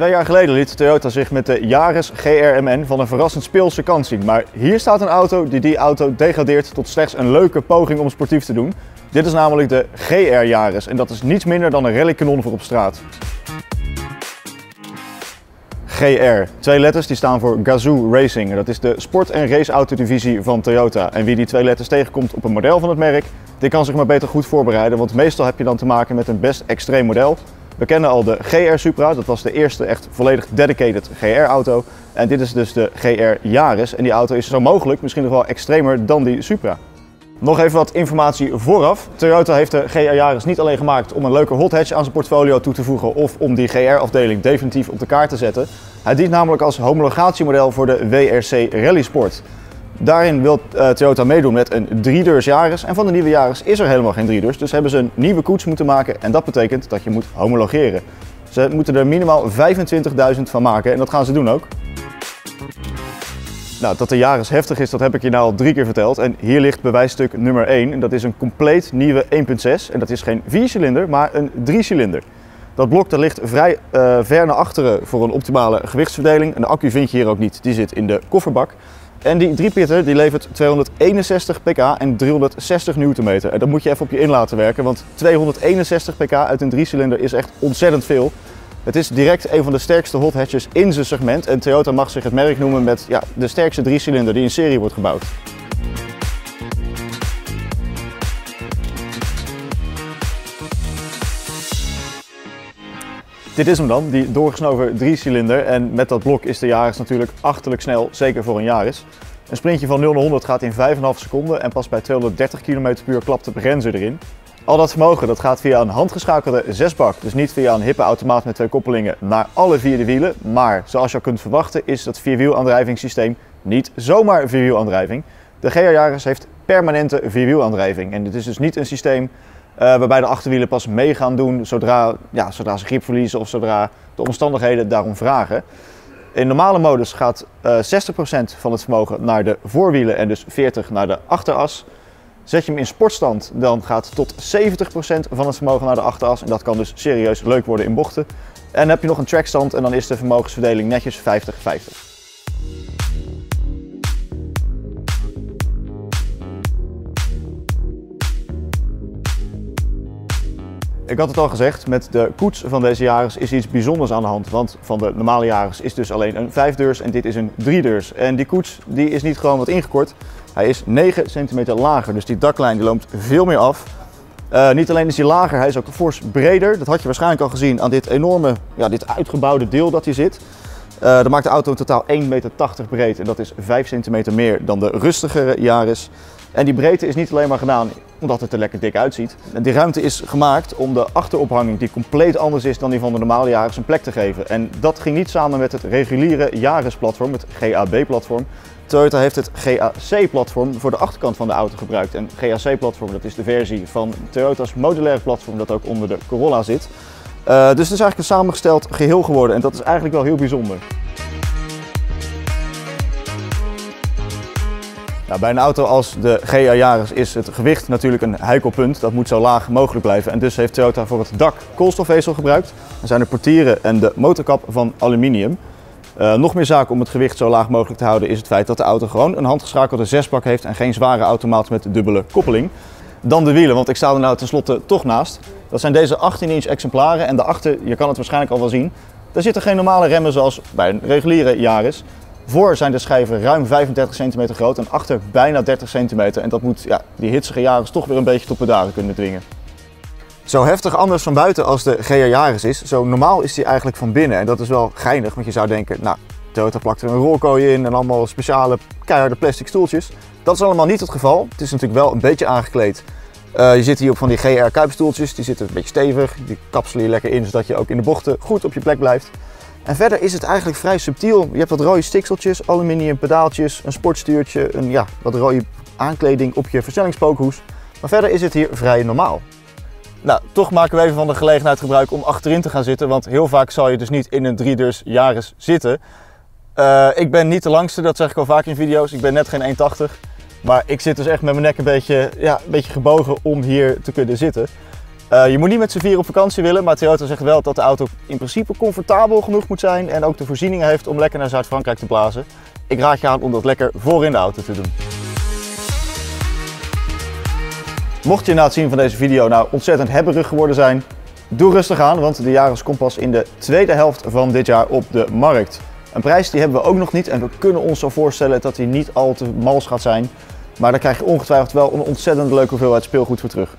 Twee jaar geleden liet Toyota zich met de Yaris GRMN van een verrassend speelse kant zien. Maar hier staat een auto die die auto degradeert tot slechts een leuke poging om sportief te doen. Dit is namelijk de GR Yaris en dat is niets minder dan een rallykanon voor op straat. GR. Twee letters die staan voor Gazoo Racing. Dat is de sport- en raceautodivisie van Toyota. En wie die twee letters tegenkomt op een model van het merk, die kan zich maar beter goed voorbereiden. Want meestal heb je dan te maken met een best extreem model. We kennen al de GR Supra, dat was de eerste echt volledig dedicated GR-auto. En dit is dus de GR Yaris. En die auto is zo mogelijk misschien nog wel extremer dan die Supra. Nog even wat informatie vooraf. Toyota heeft de GR Yaris niet alleen gemaakt om een leuke hot hatch aan zijn portfolio toe te voegen of om die GR-afdeling definitief op de kaart te zetten. Hij dient namelijk als homologatiemodel voor de WRC Rally Sport. Daarin wil uh, Toyota meedoen met een driedeurs Yaris en van de nieuwe Yaris is er helemaal geen driedeurs. Dus hebben ze een nieuwe koets moeten maken en dat betekent dat je moet homologeren. Ze moeten er minimaal 25.000 van maken en dat gaan ze doen ook. Nou, dat de Yaris heftig is, dat heb ik je nou al drie keer verteld. En hier ligt bewijsstuk nummer 1. En dat is een compleet nieuwe 1.6. En dat is geen 4-cilinder, maar een 3-cilinder. Dat blok dat ligt vrij uh, ver naar achteren voor een optimale gewichtsverdeling. En de accu vind je hier ook niet, die zit in de kofferbak. En die 3-pitter die levert 261 pk en 360 Nm. En dat moet je even op je in laten werken, want 261 pk uit een 3-cilinder is echt ontzettend veel. Het is direct een van de sterkste hot hatches in zijn segment en Toyota mag zich het merk noemen met ja, de sterkste 3-cilinder die in serie wordt gebouwd. Dit is hem dan, die doorgesnoven 3-cilinder. En met dat blok is de Yaris natuurlijk achterlijk snel, zeker voor een Yaris. Een sprintje van 0 naar 100 gaat in 5,5 seconden en pas bij 230 km per uur klapt de begrenzer erin. Al dat vermogen dat gaat via een handgeschakelde zesbak, dus niet via een hippe automaat met twee koppelingen naar alle vier de wielen. Maar zoals je kunt verwachten is dat vierwielaandrijvingssysteem niet zomaar vierwielaandrijving. De GR Yaris heeft permanente vierwielaandrijving en dit is dus niet een systeem waarbij de achterwielen pas mee gaan doen zodra, ja, zodra ze grip verliezen of zodra de omstandigheden daarom vragen. In normale modus gaat uh, eh, 60% van het vermogen naar de voorwielen en dus 40% naar de achteras. Zet je hem in sportstand, dan gaat tot 70% van het vermogen naar de achteras. En dat kan dus serieus leuk worden in bochten. En heb je nog een trackstand en dan is de vermogensverdeling netjes 50-50. Ik had het al gezegd, met de koets van deze Jaris is iets bijzonders aan de hand. Want van de normale Jaris is dus alleen een vijfdeurs en dit is een driedeurs. En die koets die is niet gewoon wat ingekort, hij is 9 centimeter lager. Dus die daklijn die loopt veel meer af. Uh, niet alleen is hij lager, hij is ook fors breder. Dat had je waarschijnlijk al gezien aan dit enorme, ja, dit uitgebouwde deel dat hier zit. Uh, dat maakt de auto in totaal 1,80 meter breed en dat is 5 centimeter meer dan de rustigere Yaris. En die breedte is niet alleen maar gedaan omdat het er lekker dik uitziet. Die ruimte is gemaakt om de achterophanging, die compleet anders is dan die van de normale Yaris, een plek te geven. En dat ging niet samen met het reguliere Yaris-platform, het GAB-platform. Toyota heeft het GAC-platform voor de achterkant van de auto gebruikt. En GAC-platform, dat is de versie van Toyota's modulaire platform dat ook onder de Corolla zit. Uh, dus het is eigenlijk een samengesteld geheel geworden en dat is eigenlijk wel heel bijzonder. Bij een auto als de GA Yaris is het gewicht natuurlijk een heikel punt. Dat moet zo laag mogelijk blijven. En dus heeft Toyota voor het dak koolstofvezel gebruikt. Dan zijn de portieren en de motorkap van aluminium. Uh, nog meer zaak om het gewicht zo laag mogelijk te houden is het feit dat de auto gewoon een handgeschakelde zesbak heeft en geen zware automaat met dubbele koppeling. Dan de wielen, want ik sta er nou tenslotte toch naast. Dat zijn deze 18 inch exemplaren en daarachter, je kan het waarschijnlijk al wel zien, daar zitten geen normale remmen zoals bij een reguliere Yaris. Voor zijn de schijven ruim 35 centimeter groot en achter bijna 30 centimeter. En dat moet ja, die hitsige Yaris toch weer een beetje tot pedalen kunnen dwingen. Zo heftig anders van buiten als de GR Yaris is, zo normaal is die eigenlijk van binnen. En dat is wel geinig, want je zou denken, nou, Toyota plakt er een rolkooi in en allemaal speciale keiharde plastic stoeltjes. Dat is allemaal niet het geval. Het is natuurlijk wel een beetje aangekleed. Uh, je zit hier op van die GR kuipstoeltjes, die zitten een beetje stevig. Die kapselen je lekker in, zodat je ook in de bochten goed op je plek blijft. En verder is het eigenlijk vrij subtiel. Je hebt wat rode stikseltjes, aluminium pedaaltjes, een sportstuurtje, een, ja, wat rode aankleding op je versnellingspookhoes. Maar verder is het hier vrij normaal. Nou, toch maken we even van de gelegenheid gebruik om achterin te gaan zitten, want heel vaak zal je dus niet in een driedeurs Yaris zitten. Uh, ik ben niet de langste, dat zeg ik al vaak in video's. Ik ben net geen 1,80. Maar ik zit dus echt met mijn nek een beetje, ja, een beetje gebogen om hier te kunnen zitten. Uh, je moet niet met z'n vier op vakantie willen, maar Toyota zegt wel dat de auto in principe comfortabel genoeg moet zijn en ook de voorzieningen heeft om lekker naar Zuid-Frankrijk te blazen. Ik raad je aan om dat lekker voor in de auto te doen. Mocht je na het zien van deze video nou ontzettend hebberig geworden zijn, doe rustig aan, want de Yaris komt pas in de tweede helft van dit jaar op de markt. Een prijs die hebben we ook nog niet en we kunnen ons zo voorstellen dat die niet al te mals gaat zijn. Maar daar krijg je ongetwijfeld wel een ontzettend leuke hoeveelheid speelgoed voor terug.